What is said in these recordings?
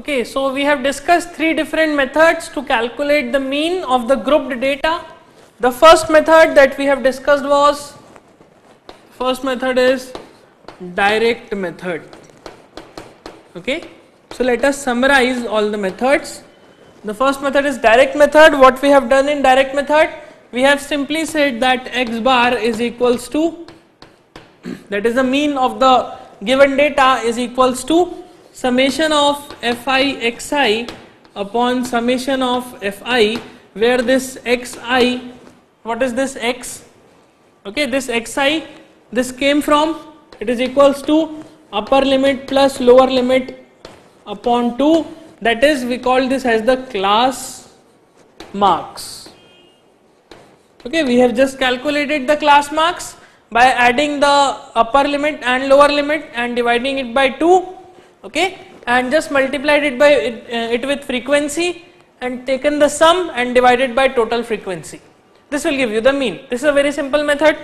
Okay, so we have discussed three different methods to calculate the mean of the grouped data. The first method that we have discussed was, first method is direct method. Okay, so let us summarize all the methods. The first method is direct method. What we have done in direct method, we have simply said that x bar is equals to, that is the mean of the given data is equals to summation of fi xi upon summation of fi where this xi what is this x? Okay this xi this came from it is equals to upper limit plus lower limit upon 2 that is we call this as the class marks. Okay we have just calculated the class marks by adding the upper limit and lower limit and dividing it by 2 okay? And just multiplied it by it, uh, it with frequency and taken the sum and divided by total frequency. This will give you the mean. This is a very simple method.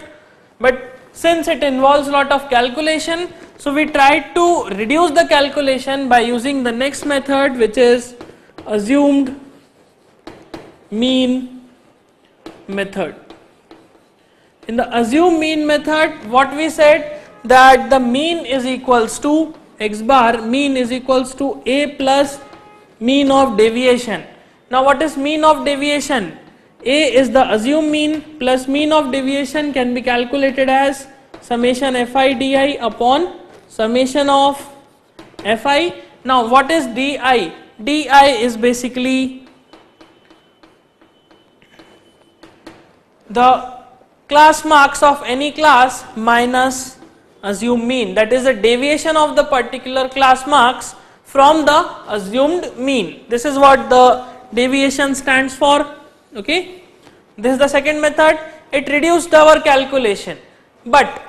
But since it involves lot of calculation so we tried to reduce the calculation by using the next method which is assumed mean method. In the assumed mean method what we said that the mean is equals to x bar mean is equals to a plus mean of deviation. Now what is mean of deviation? A is the assumed mean plus mean of deviation can be calculated as summation fi di upon summation of fi. Now what is di? di is basically the class marks of any class minus assumed mean. That is the deviation of the particular class marks from the assumed mean. This is what the deviation stands for okay? This is the second method. It reduced our calculation. But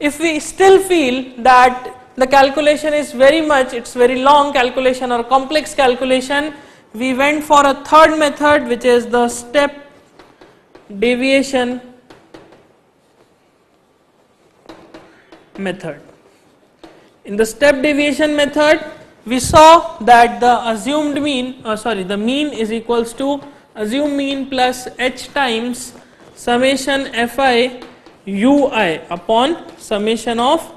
if we still feel that the calculation is very much it's very long calculation or complex calculation we went for a third method which is the step deviation method. In the step deviation method, we saw that the assumed mean, uh, sorry, the mean is equals to assumed mean plus h times summation fi ui upon summation of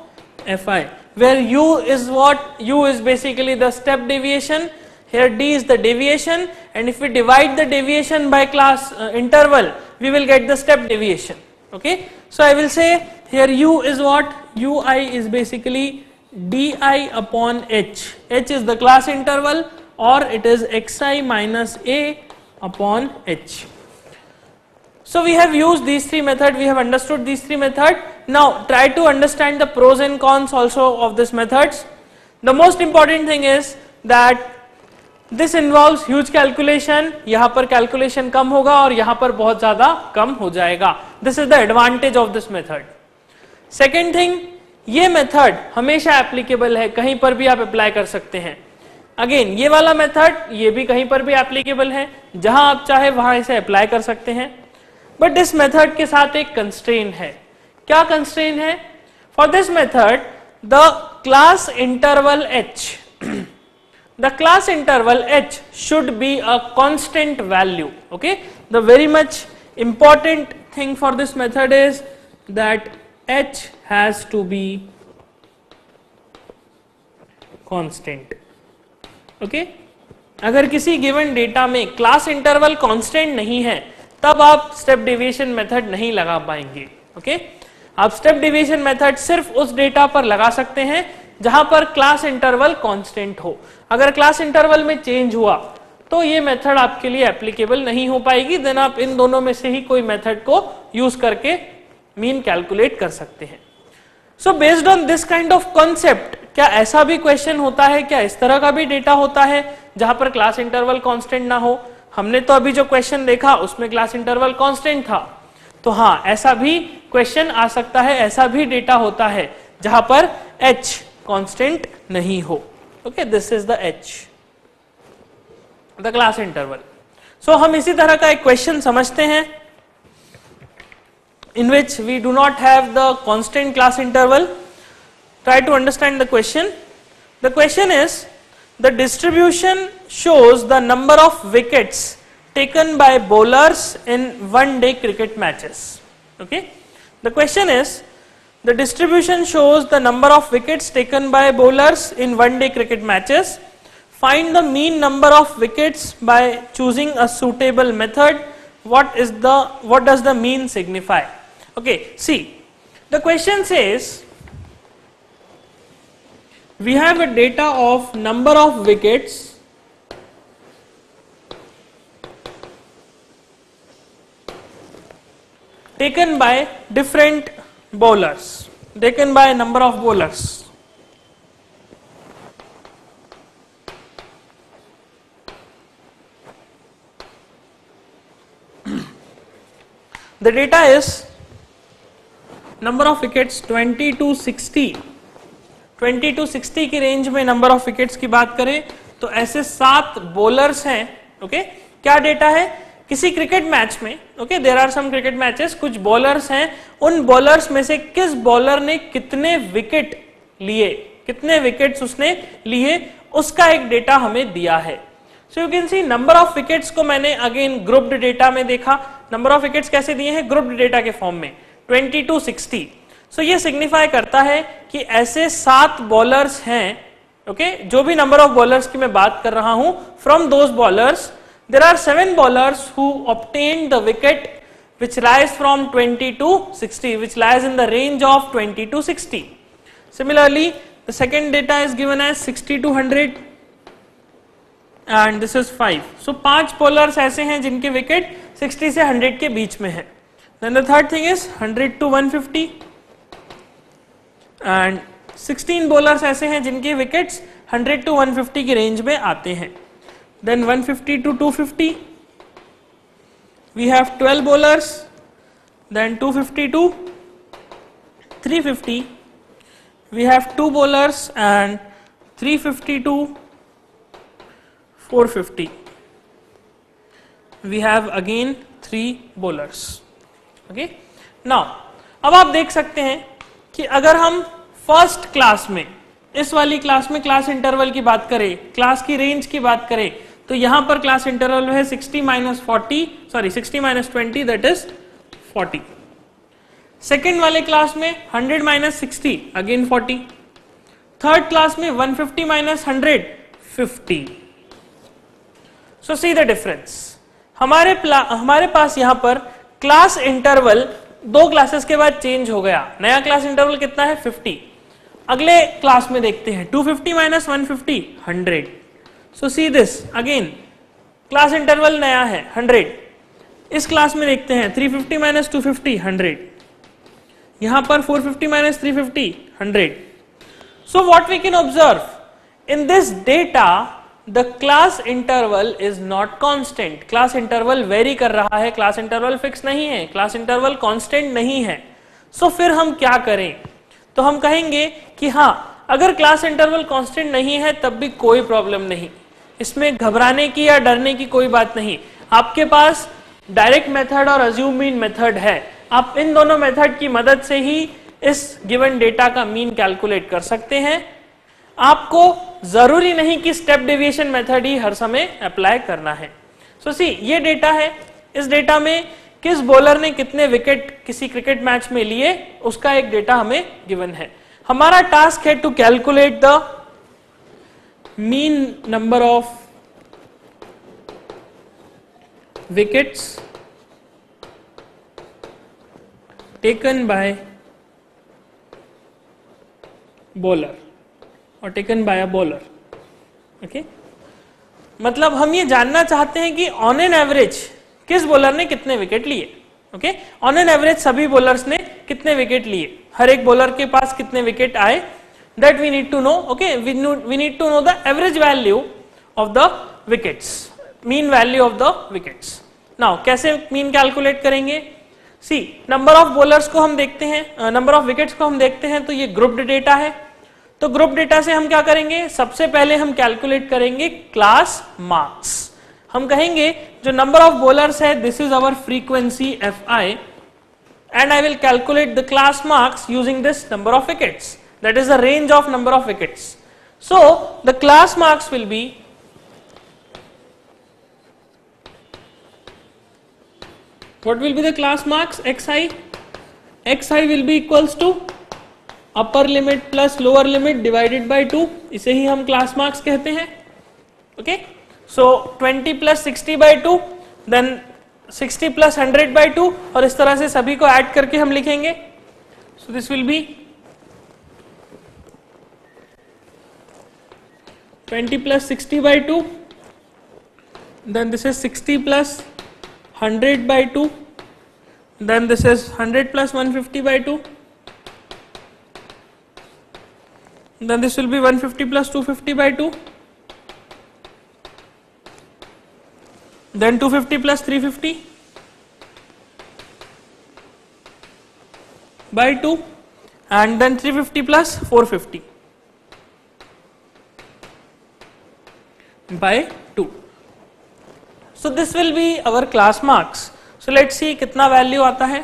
fi, where u is what? u is basically the step deviation, here d is the deviation and if we divide the deviation by class uh, interval, we will get the step deviation. Okay, so I will say here u is what? ui is basically di upon h. h is the class interval or it is xi minus a upon h. So we have used these three methods, we have understood these three methods. Now try to understand the pros and cons also of these methods. The most important thing is that this involve huge calculation यहाँ पर calculation कम होगा और यहाँ पर बहुत ज़्यादा कम हो जाएगा। This is the advantage of this method second thing ये मेथड हमेशा एप्लीकेबल है। कहीं पर भी आप अप्लाई कर सकते हैं। अगेन ये वाला मेथड ये भी कहीं पर भी एप्लीकेबल है। जहाँ आप चाहे, वहाँ इसे अप्लाई कर सकते हैं। बट इस मेथड के साथ एक कंस्ट्रेन है। क्या कंस्ट्रेन है? For this method the class interval H the class interval h should be a constant value okay the very much important thing for this method is that h has to be constant okay अगर किसी given data में class interval constant नहीं है तब आप step deviation method नहीं लगा पाएँगे ओके okay? आप स्टेप डिविएशन मेथड सिर्फ़ उस डेटा पर लगा सकते हैं जहाँ पर क्लास इंटरवल कांस्टेंट हो। अगर क्लास इंटरवल में चेंज हुआ तो ये मेथड आपके लिए एप्लीकेबल नहीं हो पाएगी। देन आप इन दोनों में से ही कोई मेथड को यूज़ करके मीन कैलकुलेट कर सकते हैं। So based on this kind of concept क्या ऐसा भी क्वेश्चन होता है? क्या इस तरह का भी डेटा होता है जहाँ पर क्लास इंटरवल कांस्टेंट ना हो? हमने तो अभी जो क्वेश्चन देखा, उसमें क्लास इंटरवल कांस्टेंट था। तो हाँ ऐसा भी क्वेश्चन आ सकता है, ऐसा भी डेटा होता है जहाँ पर एच कॉन्स्टेंट नहीं हो। Okay this is the H the class interval so हम इसी तरह का एक क्वेश्चन समझते हैं in which we do not have the constant class interval try to understand the question the question is the distribution shows the number of wickets taken by bowlers in one day cricket matches okay the question is the distribution shows the number of wickets taken by bowlers in one day cricket matches. Find the mean number of wickets by choosing a suitable method. What is the what does the mean signify? Okay, see the question says we have a data of number of wickets taken by different bowlers taken by number of bowlers the data is number of wickets 20 to 60 20 to 60 की range में number of wickets की बात करें तो ऐसे सात bowlers हैं okay क्या डेटा है किसी क्रिकेट मैच में okay there are some cricket matches कुछ बॉलर्स हैं, उन बॉलर्स में से किस बॉलर ने कितने विकेट लिए, कितने विकेट्स उसने लिए, उसका एक डेटा हमें दिया है so you can see number of wickets को मैंने अगेन ग्रुप्ड डेटा में देखा नंबर ऑफ़ विकेट्स कैसे दिए हैं ग्रुप्ड डेटा के फॉर्म में 20 टू 60 सो ये सिग्निफाई करता है कि ऐसे सात बॉलर्स हैं ओके okay? जो भी नंबर ऑफ़ बॉलर्स की मैं बात कर रहा हूँ from those bowlers there are seven bowlers who obtain the wicket which lies from 20 to 60 which lies in the range of 20 to 60 similarly the second data is given as 60 to 100 and this is 5 so पाँच bowlers ऐसे हैं जिनके wicket 60 से 100 के बीच में है then the third thing is 100 to 150 and 16 bowlers ऐसे हैं जिनके विकेट्स 100 टू 150 की रेंज में आते हैं then 150 to 250 we have 12 bowlers then 250 to 350 we have two bowlers and 350 to 450 we have again three bowlers. Okay? Now, अब आप देख सकते हैं कि अगर हम फ़र्स्ट क्लास में, इस वाली क्लास में क्लास इंटरवल की बात करें क्लास की रेंज की बात करें तो यहाँ पर क्लास इंटरवल है 60 minus forty sorry 60 minus twenty that is 40 second वाले क्लास में 100 minus sixty again 40 third class में 150 minus hundred fifty so see the difference हमारे हमारे पास यहाँ पर क्लास इंटरवल दो क्लासेस के बाद चेंज हो गया. नया क्लास इंटरवल कितना है? 50 अगले क्लास में देखते हैं. 250 fifty minus one fifty hundred so see this again class interval नया है 100 इस क्लास में देखते हैं 350 fifty minus two fifty hundred यहाँ पर 450 fifty minus three fifty hundred so what we can observe in this data the class interval is not constant class interval very कर रहा है क्लास इंटरवल फिक्स नहीं है क्लास इंटरवल कॉन्स्टेंट नहीं है. So so, फिर हम क्या करें? तो हम कहेंगे कि हाँ अगर क्लास इंटरवल कांस्टेंट नहीं है तब भी कोई प्रॉब्लम नहीं. इसमें घबराने की या डरने की कोई बात नहीं। आपके पास डायरेक्ट मेथड और अज्यूम मीन मेथड है। आप इन दोनों मेथड की मदद से ही इस गिवन डेटा का मीन कैलकुलेट कर सकते हैं। आपको ज़रूरी नहीं कि स्टेप डेविएशन मेथड ही हर समय अप्लाई करना है। सो so, सी ये डेटा है। इस डेटा में किस बॉलर ने कितने विकेट किसी क्रिकेट मैच में लिए उसका एक डेटा हमें गिवन है। हमारा टास्क है to calculate the mean number of wickets taken by bowler और taken by a bowler okay मतलब हम ये जानना चाहते हैं कि ऑन एन एवरेज किस बॉलर ने कितने विकेट लिए ओके ऑन एन एवरेज सभी बॉलर्स ने कितने विकेट लिए? हर एक बॉलर के पास कितने विकेट आए? That we need to know okay we need to know the average value of the wickets mean value of the wickets now कैसे मीन कैलकुलेट करेंगे? सी नंबर ऑफ़ बॉलर्स को हम देखते हैं नंबर ऑफ़ विकेट्स को हम देखते हैं तो ये ग्रुप्ड डेटा है। तो ग्रुप डेटा से हम क्या करेंगे? सबसे पहले हम कैलकुलेट करेंगे क्लास मार्क्स हम कहेंगे, जो नंबर ऑफ़ बॉलर्स है this is our frequency F I and I will calculate the class marks using this number of wickets that is the range of number of wickets So, the class marks will be what will be the class marks? Xi. Xi will be equals to upper limit plus lower limit divided by two इसे ही हम class marks कहते हैं. Okay so 20 plus sixty by two then 60 plus hundred by two और इस तरह से सभी को ऐड करके हम लिखेंगे. So this will be 20 plus 60 by 2 then this is 60 plus 100 by 2 then this is 100 plus 150 by 2 then this will be 150 plus 250 by 2 then 250 plus 350 by 2 and then 350 plus 450 by 2 so this will be our class marks so let's see कितना value आता है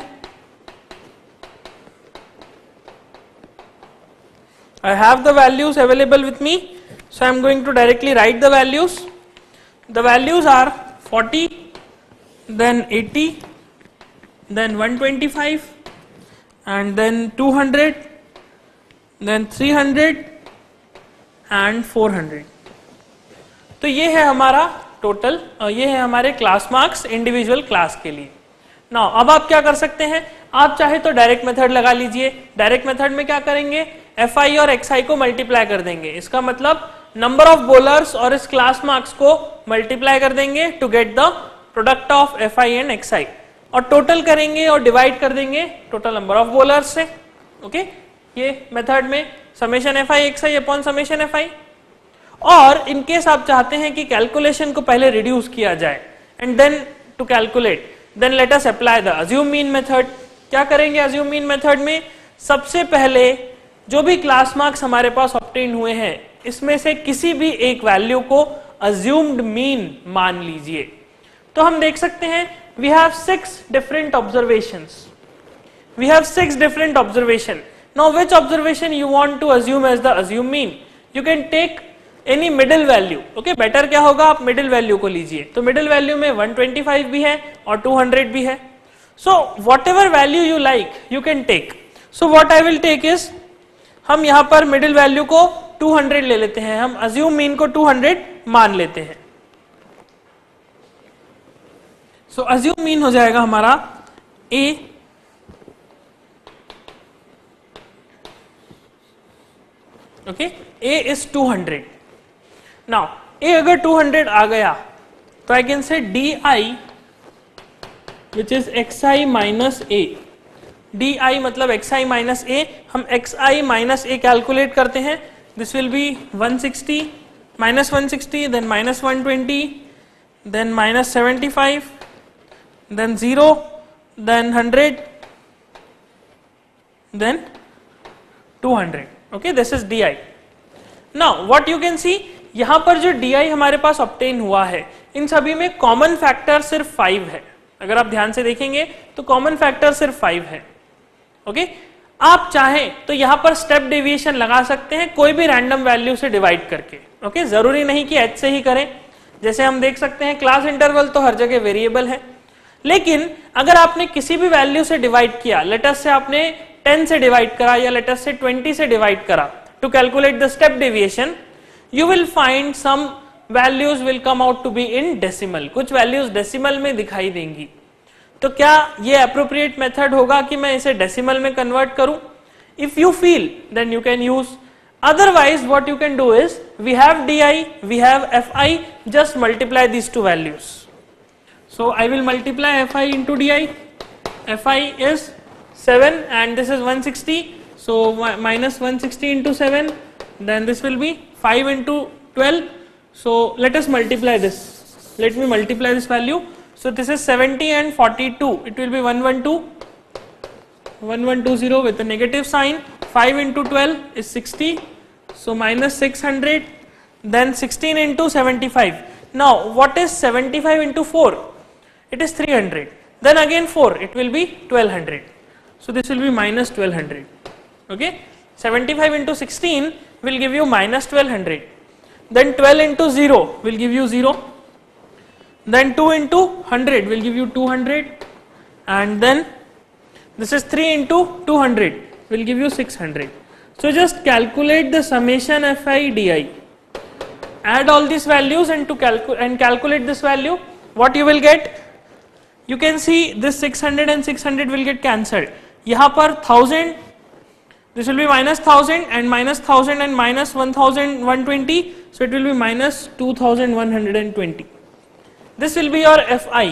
I have the values available with me so I am going to directly write the values the values are 40 then 80 then 125 and then 200 then 300 and 400 तो ये है हमारा total ये है हमारे क्लास मार्क्स इंडिविजुअल क्लास के लिए। ना अब आप क्या कर सकते हैं? आप चाहे तो डायरेक्ट मेथड लगा लीजिए। डायरेक्ट मेथड में क्या करेंगे? एफ़ आई और एक्स आई को मल्टीप्लाई कर देंगे। इसका मतलब नंबर ऑफ़ बोलर्स और इस क्लास मार्क्स को मल्टीप्लाई कर देंगे to get the product of F I and X I और टोटल करेंगे और डिवाइड कर देंगे। टोटल नंबर ऑफ़ बोलर्स से ओके ये मेथड में summation F I X I upon summation F I और इनकेस आप चाहते हैं कि कैलकुलेशन को पहले रिड्यूस किया जाए and then to calculate then let us apply the assumed mean method क्या करेंगे अज्यूम मीन मेथड में? सबसे पहले जो भी क्लास मार्क्स हमारे पास ऑप्टेन हुए हैं, इसमें से किसी भी एक वैल्यू को अज्यूम्ड मीन मान लीजिए। तो हम देख सकते हैं we have six different observation we have six different observation now which observation you want to assume as the assumed mean you can take any middle value okay better क्या होगा? आप मिडिल वैल्यू को लीजिए। तो middle value में 125 भी है और 200 भी है। So whatever value you like you can take so what I will take is हम यहाँ पर मिडिल वैल्यू को 200 ले लेते हैं। हम अज्यूम मीन को 200 मान लेते हैं। सो अज्यूम मीन हो जाएगा हमारा A okay A is 200 now A अगर 200 आ गया तो I can say D I which is X I minus A D I मतलब एक्स आई माइनस ए हम X I minus A calculate करते हैं। This will be 160 minus one sixty then minus one twenty then minus seventy five then zero then hundred then two hundred okay this is D I now what you can see यहाँ पर जो D I हमारे पास obtain हुआ है, इन सभी में कॉमन फैक्टर सिर्फ़ फाइव है। अगर आप ध्यान से देखेंगे तो कॉमन फैक्टर सिर्फ़ फाइव है। ओके आप चाहें तो यहाँ पर स्टेप डेविएशन लगा सकते हैं, कोई भी रैंडम वैल्यू से डिवाइड करके। ओके ज़रूरी नहीं कि एच से ही करें। जैसे हम देख सकते हैं क्लास इंटरवल तो हर जगह वेरिएबल है। लेकिन, अगर आपने किसी भी वैल्यू से डिवाइड किया लेटस से आपने 10 से डिवाइड करा या लेटस से 20 से डिवाइड करा to calculate the step deviation you will find some values will come out to be in decimal कुछ वैल्यूज़ डेसिमल में दिखाई देंगी। तो क्या ये अप्रोप्रिएट मेथड होगा कि मैं इसे डेसिमल में कन्वर्ट करूँ? If you feel then you can use otherwise what you can do is we have D I we have F I just multiply these two values so I will multiply F I into D I F I is seven and this is one sixty so minus one sixty into seven then this will be 5 into 12 so let us multiply this. Let me multiply this value. So this is 70 and 42 it will be 112 1120 with a negative sign. 5 into 12 is 60 so minus 600 then 16 into 75 now what is 75 into 4 it is 300 then again 4 it will be 1200 so this will be minus 1200 okay? 75 into 16 will give you minus 1200. Then 12 into 0 will give you 0. Then 2 into 100 will give you 200. And then this is 3 into 200 will give you 600. So just calculate the summation fi di. Add all these values and to calculate and calculate this value. What you will get? You can see this 600 and 600 will get cancelled. यहाँ पर 1000 this will be minus 1000 and minus 1000 and minus 1120 so it will be minus 2120 this will be your fi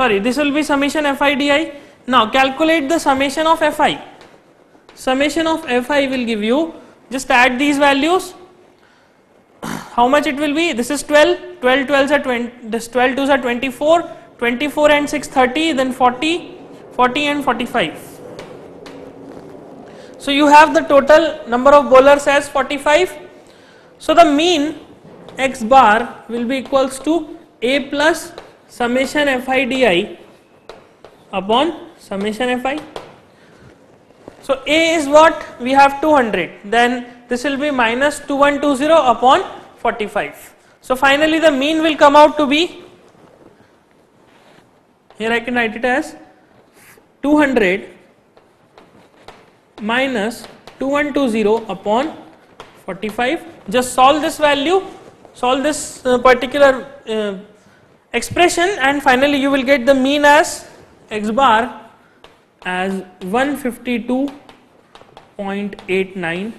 sorry this will be summation fi di now calculate the summation of fi summation of fi will give you just add these values. How much it will be? This is 12 12 12s are 20 this 12 2s are 24 24 and 6 30 then 40 40 and 45 so you have the total number of bowlers as 45 so the mean x bar will be equals to a plus summation fi di upon summation fi so A is what? We have 200. Then this will be minus 2120 upon 45. So finally the mean will come out to be, here I can write it as 200 minus 2120 upon 45. Just solve this value, solve this uh, particular uh, expression and finally you will get the mean as x bar as 152.89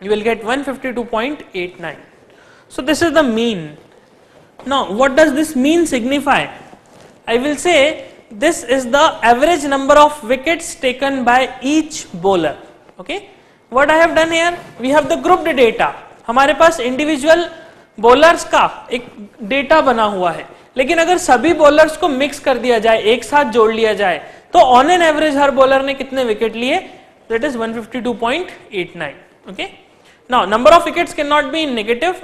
you will get 152.89 so this is the mean. Now what does this mean signify? I will say this is the average number of wickets taken by each bowler. Okay? What i have done here? We have the grouped data. हमारे पास individual bowlers का एक data बना हुआ है। लेकिन अगर सभी बॉलर्स को मिक्स कर दिया जाए, एक साथ जोड़ लिया जाए तो ऑन एन एवरेज हर बॉलर ने कितने विकेट लिए? That is 152.89 okay now number of wickets can not be in negative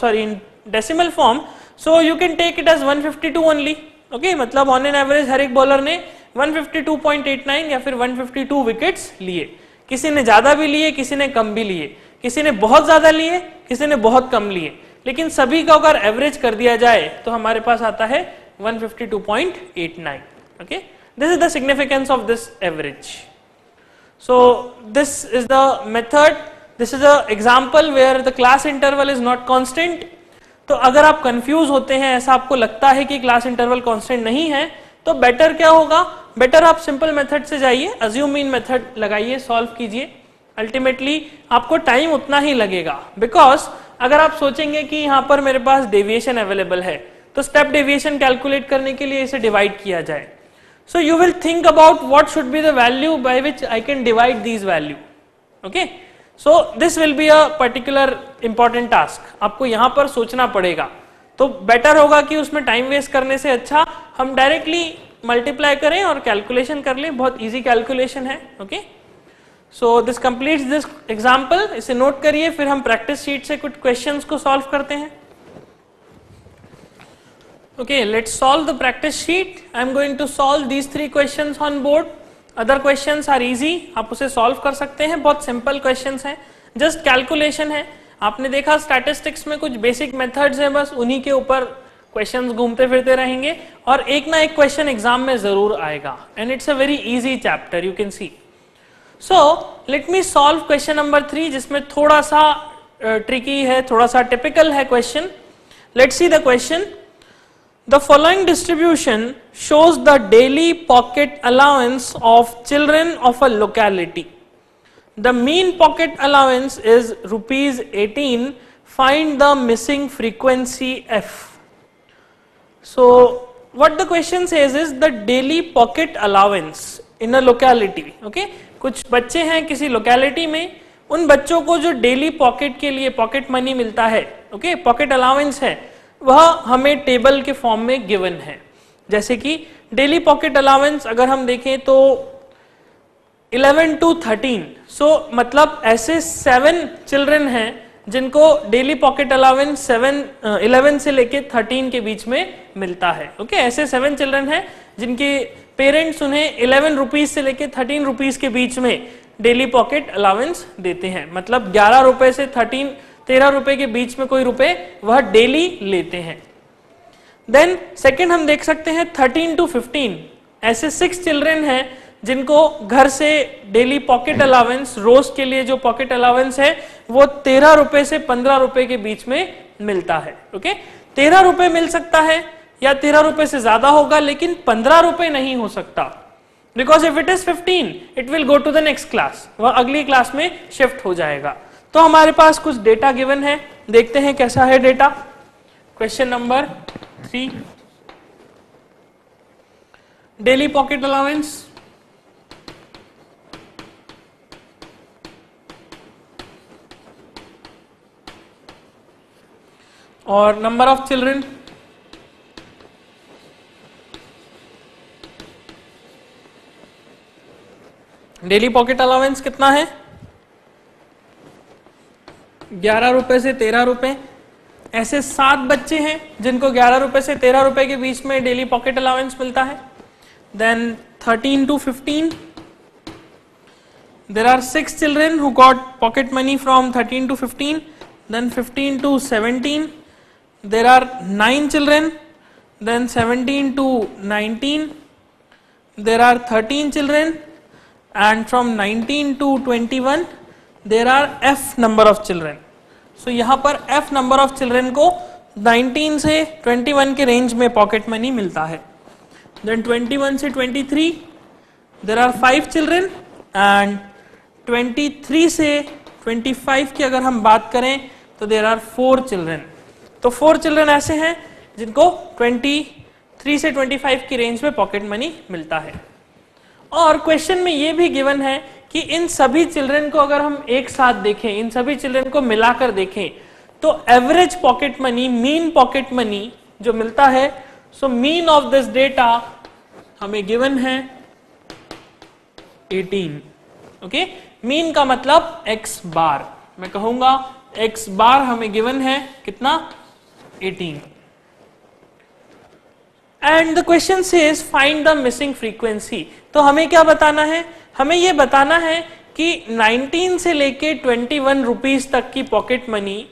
sorry in decimal form so you can take it as 152 only okay मतलब ऑन एन एवरेज हर एक bowler ने 152.89 या फिर 152 विकेट्स लिए। किसी ने ज़्यादा भी लिए, किसी ने कम भी लिए। किसी ने बहुत ज़्यादा लिए, किसी ने बहुत कम लिए। लेकिन सभी का अगर एवरेज कर दिया जाए तो हमारे पास आता है 152.89 okay this is the significance of this average so this is the method this is a example where the class interval is not constant तो अगर आप कंफ्यूज होते हैं, ऐसा आपको लगता है कि क्लास इंटरवल कांस्टेंट नहीं है तो बेटर क्या होगा? बेटर आप सिंपल मेथड से जाइए अज्यूम मीन मेथड लगाइए सॉल्व कीजिए। अल्टीमेटली आपको टाइम उतना ही लगेगा। बिकॉज़ अगर आप सोचेंगे कि यहाँ पर मेरे पास डेविएशन अवेलेबल है तो स्टेप डेविएशन कैलकुलेट करने के लिए इसे डिवाइड किया जाए। So you will think about what should be the value by which I can divide these value okay so this will be a particular important task आपको यहाँ पर सोचना पड़ेगा। तो बेटर होगा कि उसमें टाइम वेस्ट करने से अच्छा हम डायरेक्टली मल्टीप्लाई करें और कैलकुलेशन कर लें। बहुत इजी कैलकुलेशन है okay so this complete this example इसे नोट करिए, फिर हम प्रैक्टिस शीट से कुछ क्वेश्चंस को सॉल्व करते हैं। Okay let's solve the practice sheet I am going to solve these three questions on board other question are easy आप उसे सॉल्व कर सकते हैं। बहुत सिंपल क्वेश्चन हैं। जस्ट कैलकुलेशन है। आपने देखा स्टैटिस्टिक्स में कुछ बेसिक मेथड्स हैं बस। उन्हीं के ऊपर क्वेश्चंस घूमते फिरते रहेंगे। और एक ना एक क्वेश्चन एग्ज़ाम में ज़रूर आएगा। And it's a very easy chapter you can see so let me solve question number three जिसमें थोड़ा सा ट्रिकी uh, है थोड़ा सा टिपिकल है question let see the question the following distribution shows the daily pocket allowance of children of a locality the mean pocket allowance is rupees eighteen find the missing frequency F so what the question says is the daily pocket allowance in a locality okay कुछ बच्चे हैं किसी locality में उन बच्चों को जो daily pocket के लिए पॉकेट मनी मिलता है ओके पॉकेट अलाउंस है वह हमें टेबल के फॉर्म में गिवन है जैसे कि डेली पॉकेट अलाउंस अगर हम देखें तो 11 टू 13 सो मतलब ऐसे सेवन चिल्ड्रन हैं जिनको daily pocket allowance seven eleven से लेके थर्टीन के बीच में मिलता है ओके okay? ऐसे सेवन चिल्ड्रन हैं जिनकी पेरेंट्स उन्हें इलेवन रुपीज़ से लेके थर्टीन रुपीज़ के बीच में डेली पॉकेट अलाउंस देते हैं मतलब ग्यारह रुपए से थर्टीन तेरह रुपए के बीच में कोई रुपए वह डेली लेते हैं। देन सेकेंड हम देख सकते हैं थर्टीन टू फिफ्टीन ऐसे सिक्स चिल्ड्रेन हैं जिनको घर से डेली पॉकेट अलावेंस रोज के लिए जो पॉकेट अलावेंस है, वो तेरह रुपए से पंद्रह रुपए के बीच में मिलता है ओके तेरह रुपए मिल सकता है या तेरह रुपए से ज़्यादा होगा, लेकिन पंद्रह रुपए नहीं हो सकता। Because if it is fifteen it will go to the next class वह अगली क्लास में शिफ्ट हो जाएगा। तो हमारे पास कुछ डेटा गिवन है। देखते हैं कैसा है data question number three daily pocket allowance और number of children daily pocket allowance कितना है? ग्यारह रुपए से तेरह रुपए। ऐसे सात बच्चे हैं जिनको ग्यारह रुपए से तेरह रुपए के बीच में डेली पॉकेट अलाउंस मिलता है। Then thirteen to fifteen there are six children who got pocket money from thirteen to fifteen then fifteen to seventeen there are 9 children, then 17 to 19 there are 13 children, and from 19 to 21 there are F number of children so यहाँ पर F number of children को 19 से 21 के range में pocket money मिलता है। Then 21 से 23 there are five children and 23 से 25 की अगर हम बात करें तो देर आर फोर चिल्ड्रेन तो फोर चिल्ड्रेन ऐसे हैं, जिनको 23 से 25 की रेंज में पॉकेट मनी मिलता है। और क्वेश्चन में ये भी गिवन है कि इन सभी चिल्ड्रन को अगर हम एक साथ देखें, इन सभी चिल्ड्रन को मिलाकर देखें तो average pocket money mean pocket money जो मिलता है so mean of this data हमें गिवन है 18 ओके मीन का मतलब x बार मैं कहूँगा x बार हमें गिवन है कितना? 18 and the question says find the missing frequency तो हमें क्या बताना है? हमें यह बताना है कि 19 से लेके 21 रुपीस तक की पॉकेट मनी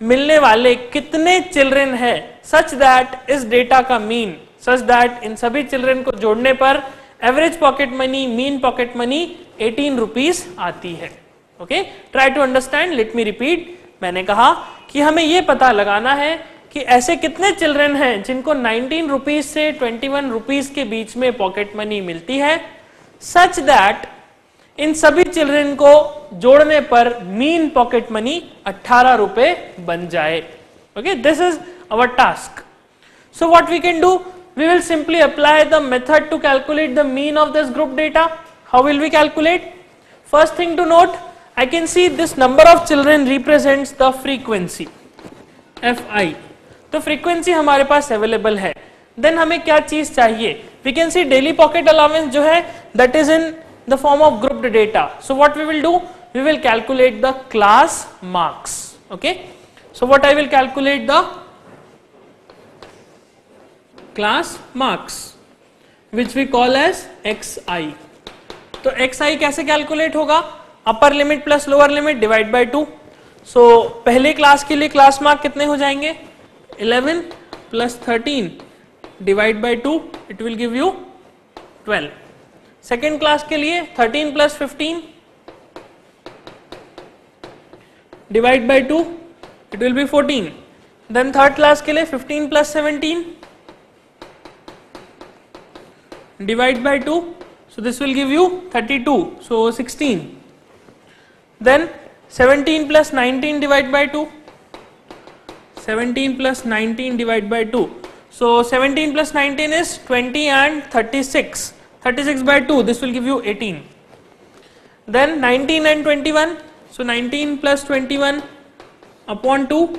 मिलने वाले कितने चिल्ड्रन है? सच दैट इस डेटा का मीन सच दैट इन सभी चिल्ड्रन को जोड़ने पर average pocket money mean pocket money 18 rupees आती है। Okay try to understand let me repeat मैंने कहा कि हमें यह पता लगाना है कि ऐसे कितने चिल्ड्रन हैं जिनको नाइनटीन रुपीज़ से 21 रुपीस के बीच में पॉकेट मनी मिलती है? सच दैट, इन सभी चिल्ड्रन को जोड़ने पर मीन पॉकेट मनी अट्ठारह रुपए बन जाए। Okay this is our task so what we can do we will simply apply the method to calculate the mean of this group data how will we calculate first thing to note I can see this number of children represent the frequency F I तो frequency हमारे पास available है। Then हमें क्या चीज़ चाहिए? We can see daily pocket allowance जो है that is in the form of grouped data so what we will do we will calculate the class marks okay so what I will calculate the class marks which we call as X I तो x आई कैसे calculate होगा? Upper limit plus lower limit divide by two so पहले class के लिए class mark कितने हो जाएँगे? Eleven plus thirteen divide by two it will give you twelve. Second class के लिए thirteen plus fifteen divide by two it will be fourteen. Then third class के लिए fifteen plus seventeen divide by two so this will give you thirty two so sixteen then seventeen plus nineteen divide by two 17 plus 19 divided by 2. So 17 plus 19 is 20 and 36. 36 by 2, this will give you 18. Then 19 and 21. So 19 plus 21 upon 2.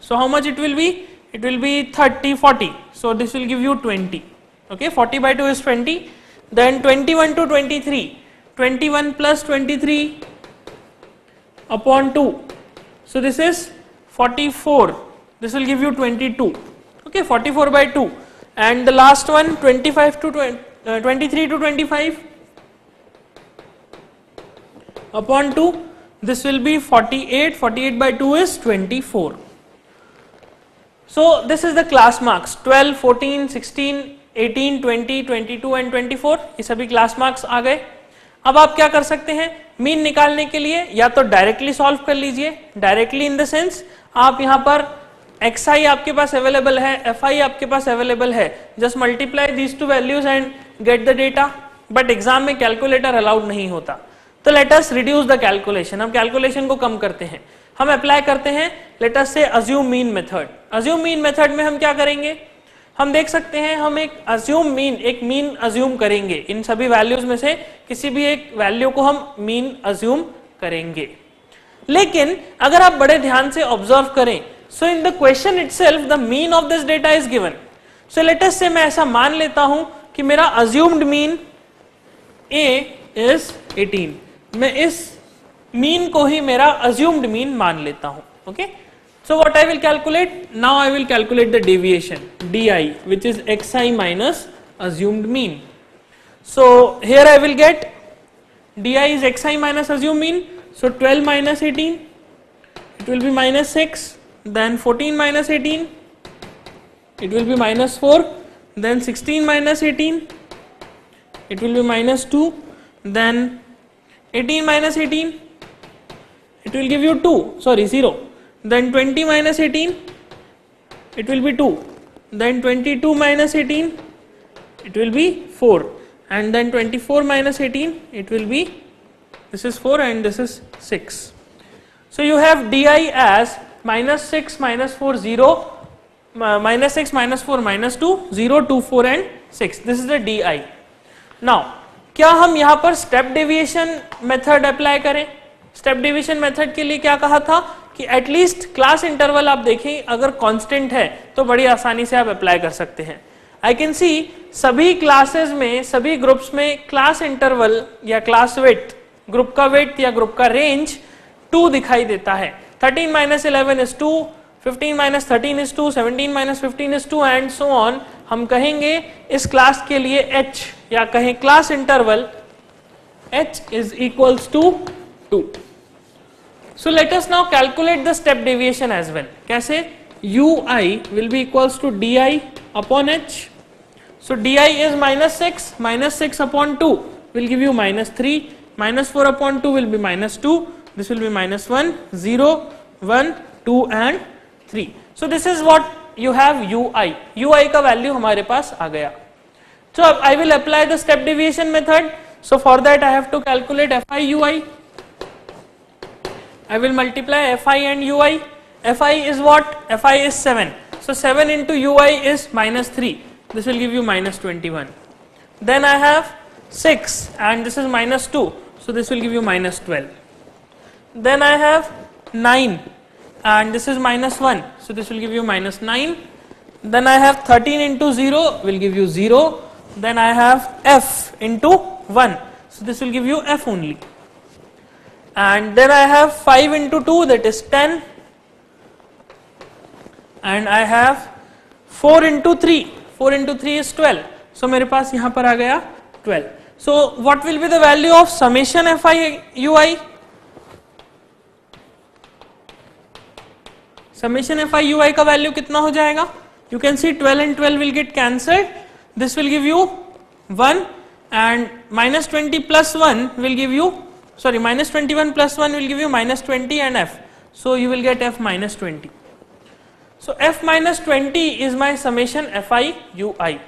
So how much it will be? It will be 30, 40. So this will give you 20. Okay, 40 by 2 is 20. Then 21 to 23. 21 plus 23 upon 2. So this is 44 this will give you 22 okay 44 by 2 and the last one 25 to 20, uh, 23 to 25 upon 2 this will be 48 48 by 2 is 24 so this is the class marks 12 14 16 18 20 22 and 24 ये सभी class marks आ गए अब आप क्या कर सकते हैं मीन निकालने के लिए या तो डायरेक्टली सॉल्व कर लीजिए डायरेक्टली इन द सेंस आप यहाँ पर एक्स आई आपके पास अवेलेबल है एफ़ आई आपके पास अवेलेबल है। Just multiply these two values and get the data but exam में कैलकुलेटर अलाउड नहीं होता। तो लेटस रिड्यूस द कैलकुलेशन हम कैलकुलेशन को कम करते हैं। हम अप्लाई करते हैं let's say assume mean method assume mean method में हम क्या करेंगे? हम देख सकते हैं, हम एक अज्यूम मीन एक मीन अज्यूम करेंगे। इन सभी वैल्यूज़ में से किसी भी एक वैल्यू को हम मीन अज्यूम करेंगे। लेकिन अगर आप बड़े ध्यान से ऑब्ज़र्व करें so in the question itself the mean of this data is given so let's say मैं ऐसा मान लेता हूँ कि मेरा अज्यूम्ड मीन ए इज़ 18. मैं इस मीन को ही मेरा अज्यूम्ड मीन मान लेता हूँ okay so what I will calculate now I will calculate the deviation D I which is X I minus assumed mean so here I will get D I is X I minus assume mean so twelve minus eighteen it will be minus six then 14 minus 18 it will be minus 4 then 16 minus 18 it will be minus 2 then 18 minus 18 it will give you 2 sorry 0 then 20 minus 18 it will be 2 then 22 minus 18 it will be 4 and then 24 minus 18 it will be this is 4 and this is 6 so you have di as minus 6 minus 4 0 uh, minus 6 minus 4 minus 2 0 2 4 and 6 this is the di now क्या हम यहाँ पर step deviation method apply करें? Step division method के लिए क्या कहा था? कि एटलीस्ट क्लास इंटरवल आप देखें अगर कांस्टेंट है तो बड़ी आसानी से आप अप्लाई कर सकते हैं। आई कैन सी सभी क्लासेस में सभी ग्रुप्स में क्लास इंटरवल या क्लास वेट ग्रुप का वेट या ग्रुप का रेंज टू दिखाई देता है। 13 minus eleven is two 15 minus thirteen is two 17 minus fifteen is two and so on हम कहेंगे, इस क्लास के लिए h, या कहें class interval h is equals to two so let us now calculate the step deviation as well कैसे? U I will be equals to D I upon H so D I is minus six minus six upon two will give you minus three minus four upon two will be minus two this will be minus 1, 0, 1, 2 and 3. So this is what you have ui. ui का value हमारे पास आ गया. So I will apply the step deviation method. So for that I have to calculate fi ui. I will multiply fi and ui. fi is what? fi is 7. So 7 into ui is minus 3. This will give you minus 21. Then I have 6 and this is minus 2. So this will give you minus 12. Then I have 9 and this is minus 1. So this will give you minus 9. Then I have 13 into 0 will give you 0. Then I have f into 1. So this will give you f only and then I have 5 into 2 that is 10 and I have 4 into 3 4 into 3 is 12 so मेरे पास यहाँ पर आ गया 12 so what will be the value of summation fi ui Summation F I U I का value कितना हो जाएगा? You can see 12 and 12 will get cancel this will give you one and minus twenty plus one will give you sorry minus twenty one plus one will give you minus twenty and F so you will get F minus twenty so F minus twenty is my summation F I U I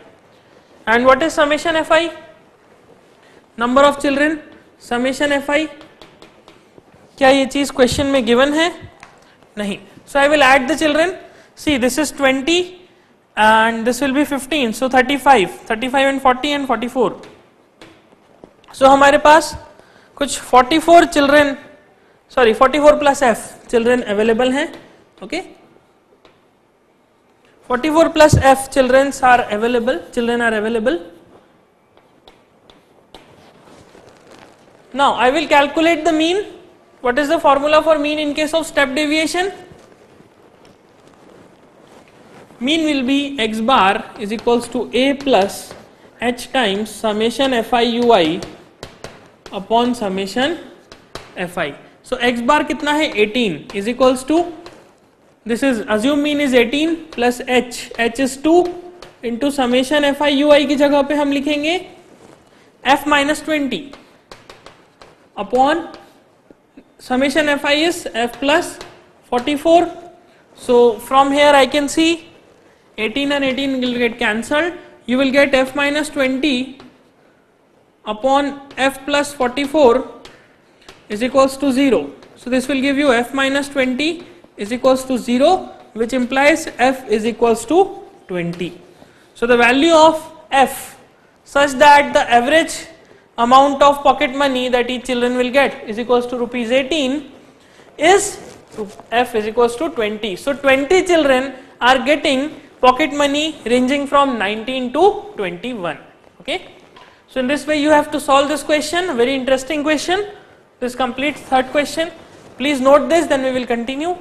and what is summation F I number of children summation F I क्या ये चीज़ question में given है? नहीं. so I will add the children see this is 20 and this will be 15 so 35 35 and 40 and 44 so हमारे पास कुछ 44 children sorry 44 plus F children available हैं okay 44 plus F children are available children are available now I will calculate the mean what is the formula for mean in case of step deviation Mean will be x bar is equals to a plus h times summation fi ui upon summation fi. So x bar कितना है 18 is equals to this is assume mean is 18 plus h h is 2 into summation fi ui की जगह पे हम लिखेंगे f minus 20 upon summation fi is f plus 44 so from here I can see 18 and 18 will get cancelled. You will get f minus 20 upon f plus 44 is equals to 0 so this will give you f minus 20 is equals to 0 which implies f is equals to 20 so the value of f such that the average amount of pocket money that each children will get is equals to rupees 18 is f is equals to 20. So 20 children are getting pocket money ranging from 19 to 21. Okay. So in this way you have to solve this question, very interesting question. This completes third question. Please note this then we will continue.